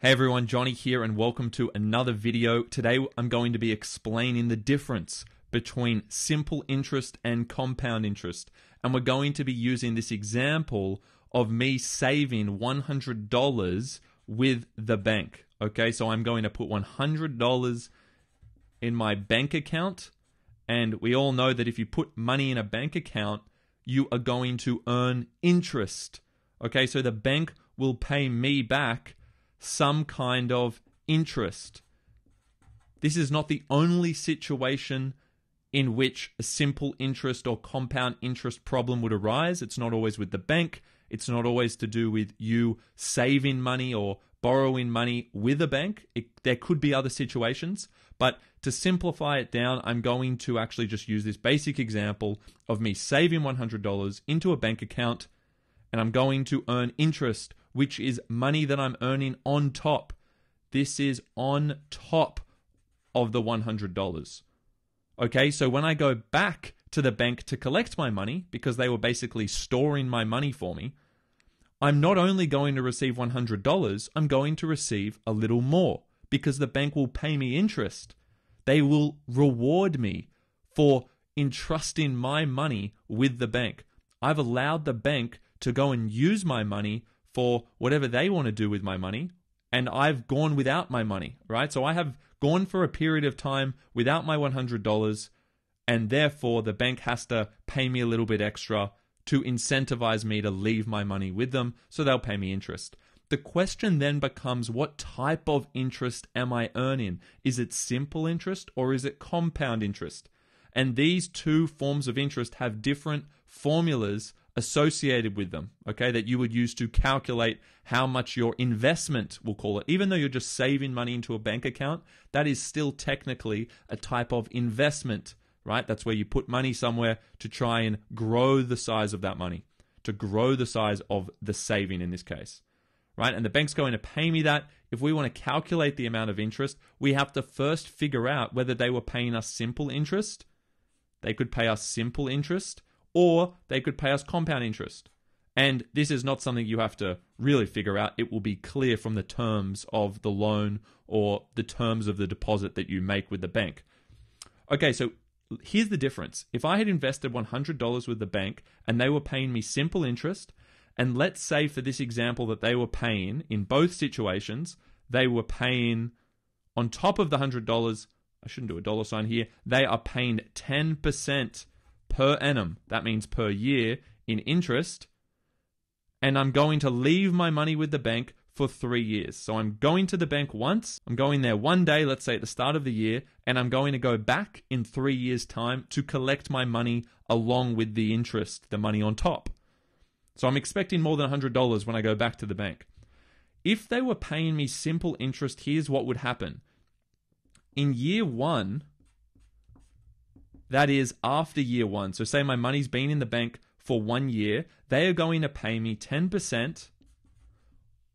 Hey everyone, Johnny here, and welcome to another video. Today I'm going to be explaining the difference between simple interest and compound interest. And we're going to be using this example of me saving $100 with the bank. Okay, so I'm going to put $100 in my bank account. And we all know that if you put money in a bank account, you are going to earn interest. Okay, so the bank will pay me back some kind of interest. This is not the only situation in which a simple interest or compound interest problem would arise. It's not always with the bank. It's not always to do with you saving money or borrowing money with a bank. It, there could be other situations, but to simplify it down, I'm going to actually just use this basic example of me saving $100 into a bank account and I'm going to earn interest which is money that I'm earning on top. This is on top of the $100. Okay, so when I go back to the bank to collect my money, because they were basically storing my money for me, I'm not only going to receive $100, I'm going to receive a little more because the bank will pay me interest. They will reward me for entrusting my money with the bank. I've allowed the bank to go and use my money for whatever they want to do with my money. And I've gone without my money, right? So I have gone for a period of time without my $100, and therefore the bank has to pay me a little bit extra to incentivize me to leave my money with them, so they'll pay me interest. The question then becomes what type of interest am I earning? Is it simple interest or is it compound interest? And these two forms of interest have different formulas associated with them, okay, that you would use to calculate how much your investment, we'll call it. Even though you're just saving money into a bank account, that is still technically a type of investment, right? That's where you put money somewhere to try and grow the size of that money, to grow the size of the saving in this case, right? And the bank's going to pay me that. If we want to calculate the amount of interest, we have to first figure out whether they were paying us simple interest. They could pay us simple interest or they could pay us compound interest. And this is not something you have to really figure out. It will be clear from the terms of the loan or the terms of the deposit that you make with the bank. Okay, so here's the difference. If I had invested $100 with the bank and they were paying me simple interest, and let's say for this example that they were paying in both situations, they were paying on top of the $100, I shouldn't do a dollar sign here, they are paying 10% per annum, that means per year, in interest, and I'm going to leave my money with the bank for three years. So I'm going to the bank once, I'm going there one day, let's say at the start of the year, and I'm going to go back in three years' time to collect my money along with the interest, the money on top. So I'm expecting more than $100 when I go back to the bank. If they were paying me simple interest, here's what would happen. In year one, that is after year one. So, say my money's been in the bank for one year, they are going to pay me 10%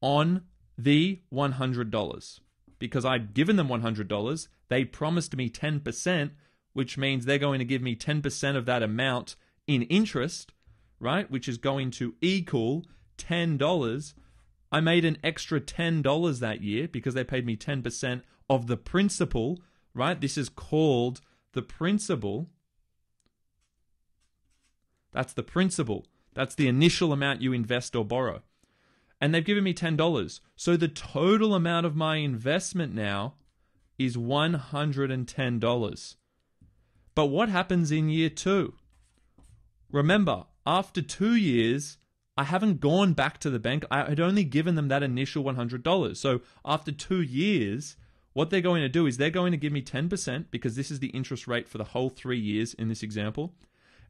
on the $100 because I'd given them $100. They promised me 10%, which means they're going to give me 10% of that amount in interest, right? Which is going to equal $10. I made an extra $10 that year because they paid me 10% of the principal, right? This is called the principal. That's the principal. That's the initial amount you invest or borrow. And they've given me $10. So the total amount of my investment now is $110. But what happens in year two? Remember, after two years, I haven't gone back to the bank. I had only given them that initial $100. So after two years, what they're going to do is they're going to give me 10% because this is the interest rate for the whole three years in this example.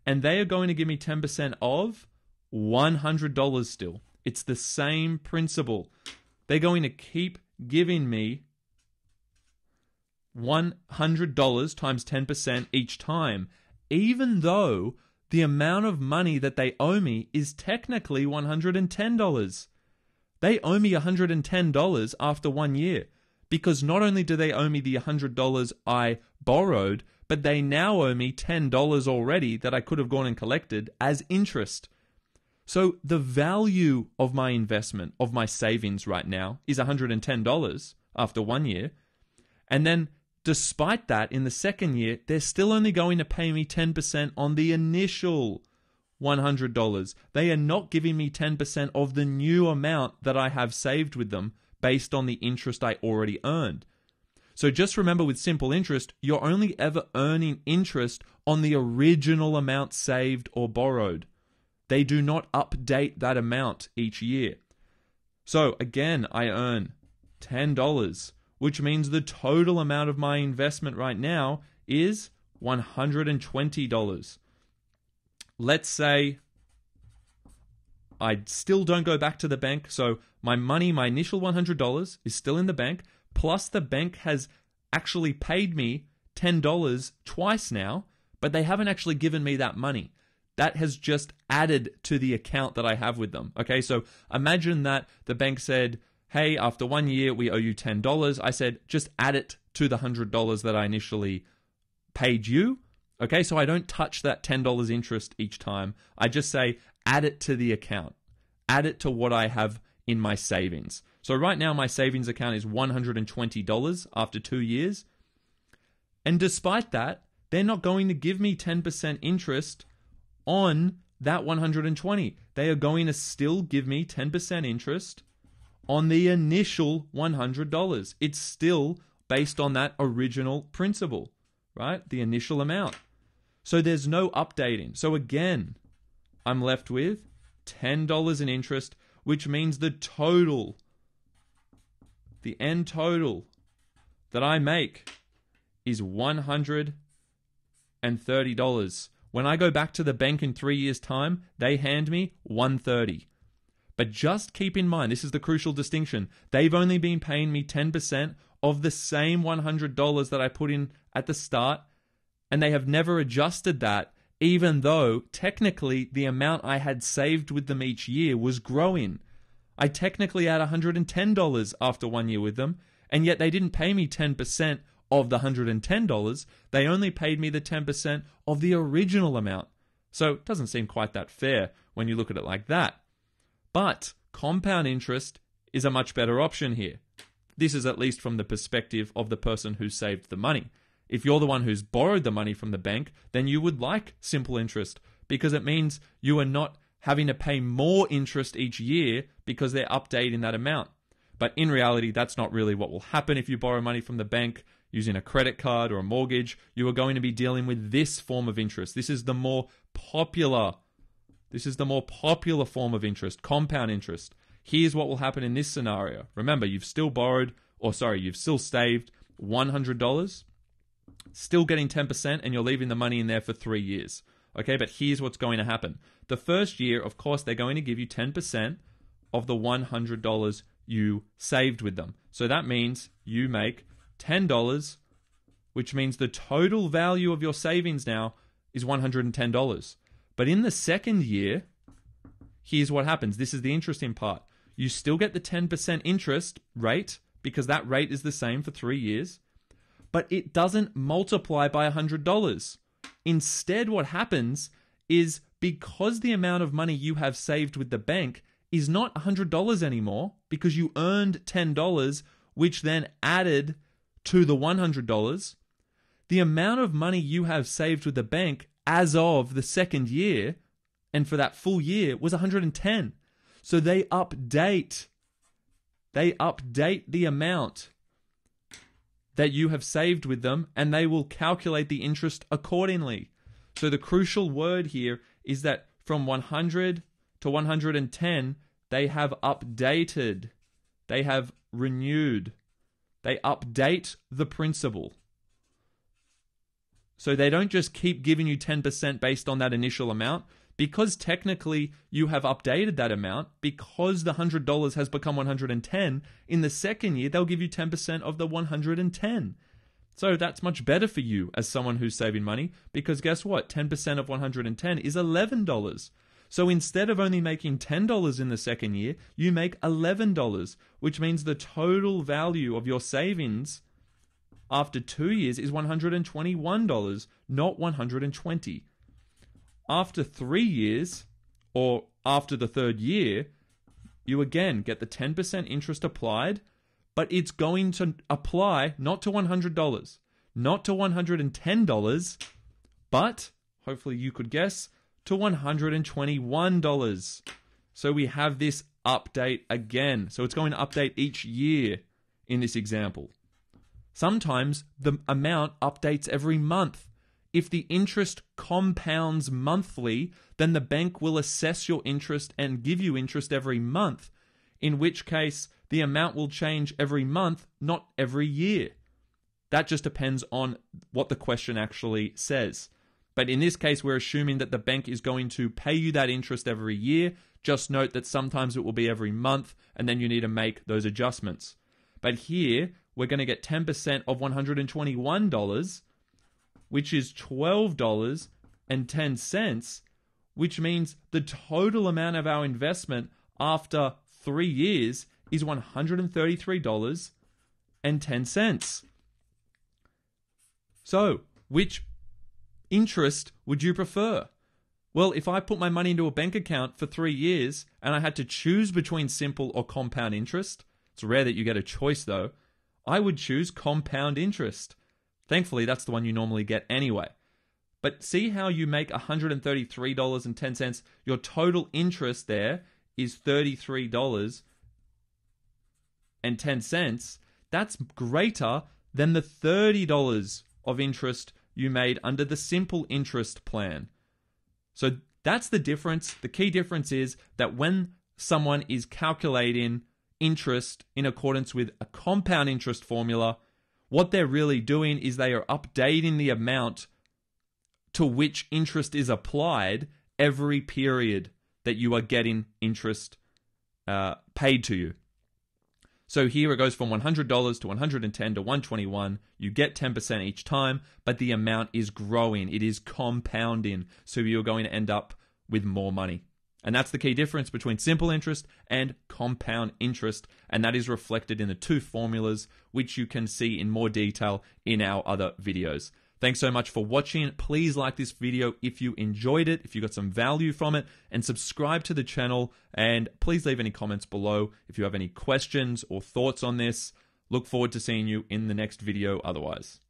And they are going to give me 10% of $100 still. It's the same principle. They're going to keep giving me $100 times 10% each time, even though the amount of money that they owe me is technically $110. They owe me $110 after one year because not only do they owe me the $100 I borrowed, but they now owe me $10 already that I could have gone and collected as interest. So the value of my investment, of my savings right now, is $110 after one year. And then, despite that, in the second year, they're still only going to pay me 10% on the initial $100. They are not giving me 10% of the new amount that I have saved with them based on the interest I already earned. So just remember with simple interest, you're only ever earning interest on the original amount saved or borrowed. They do not update that amount each year. So again, I earn $10, which means the total amount of my investment right now is $120. Let's say I still don't go back to the bank, so my money, my initial $100 is still in the bank, plus the bank has actually paid me $10 twice now, but they haven't actually given me that money. That has just added to the account that I have with them. Okay, so imagine that the bank said, hey, after one year, we owe you $10. I said, just add it to the $100 that I initially paid you. Okay, so I don't touch that $10 interest each time. I just say, add it to the account, add it to what I have in my savings. So right now, my savings account is $120 after two years. And despite that, they're not going to give me 10% interest on that 120. They are going to still give me 10% interest on the initial $100. It's still based on that original principal, right? The initial amount. So there's no updating. So again, I'm left with $10 in interest, which means the total, the end total that I make is $130. When I go back to the bank in three years' time, they hand me 130. But just keep in mind, this is the crucial distinction. They've only been paying me 10% of the same $100 that I put in at the start, and they have never adjusted that, even though technically the amount I had saved with them each year was growing. I technically had $110 after one year with them, and yet they didn't pay me 10% of the $110, they only paid me the 10% of the original amount. So it doesn't seem quite that fair when you look at it like that. But compound interest is a much better option here. This is at least from the perspective of the person who saved the money. If you're the one who's borrowed the money from the bank, then you would like simple interest because it means you are not having to pay more interest each year because they're updating that amount. But in reality, that's not really what will happen if you borrow money from the bank using a credit card or a mortgage, you are going to be dealing with this form of interest. This is the more popular this is the more popular form of interest, compound interest. Here's what will happen in this scenario. Remember, you've still borrowed, or sorry, you've still saved $100, still getting 10%, and you're leaving the money in there for three years. Okay, but here's what's going to happen. The first year, of course, they're going to give you 10% of the $100 you saved with them. So that means you make $10, which means the total value of your savings now is $110. But in the second year, here's what happens. This is the interesting part. You still get the 10% interest rate because that rate is the same for three years, but it doesn't multiply by $100. Instead, what happens is because the amount of money you have saved with the bank is not $100 anymore because you earned $10, which then added to the $100, the amount of money you have saved with the bank as of the second year and for that full year was 110. So they update they update the amount that you have saved with them and they will calculate the interest accordingly. So the crucial word here is that from 100 to 110 they have updated. They have renewed they update the principal. So they don't just keep giving you 10% based on that initial amount. Because technically you have updated that amount, because the $100 has become 110, in the second year they'll give you 10% of the 110. So that's much better for you as someone who's saving money because guess what? 10% of 110 is $11. So instead of only making $10 in the second year, you make $11, which means the total value of your savings after two years is $121, not $120. After three years, or after the third year, you again get the 10% interest applied, but it's going to apply not to $100, not to $110, but hopefully you could guess to $121. So we have this update again. So it's going to update each year in this example. Sometimes the amount updates every month. If the interest compounds monthly, then the bank will assess your interest and give you interest every month, in which case the amount will change every month, not every year. That just depends on what the question actually says. But in this case, we're assuming that the bank is going to pay you that interest every year. Just note that sometimes it will be every month, and then you need to make those adjustments. But here, we're going to get 10% of $121, which is $12.10, which means the total amount of our investment after three years is $133.10. So, which interest would you prefer? Well, if I put my money into a bank account for three years and I had to choose between simple or compound interest, it's rare that you get a choice though, I would choose compound interest. Thankfully, that's the one you normally get anyway. But see how you make $133.10. Your total interest there is $33.10. That's greater than the $30 of interest you made under the simple interest plan. So that's the difference. The key difference is that when someone is calculating interest in accordance with a compound interest formula, what they're really doing is they are updating the amount to which interest is applied every period that you are getting interest uh, paid to you. So here it goes from $100 to $110 to $121. You get 10% each time, but the amount is growing. It is compounding. So you're going to end up with more money. And that's the key difference between simple interest and compound interest. And that is reflected in the two formulas, which you can see in more detail in our other videos. Thanks so much for watching. Please like this video if you enjoyed it, if you got some value from it, and subscribe to the channel. And please leave any comments below if you have any questions or thoughts on this. Look forward to seeing you in the next video otherwise.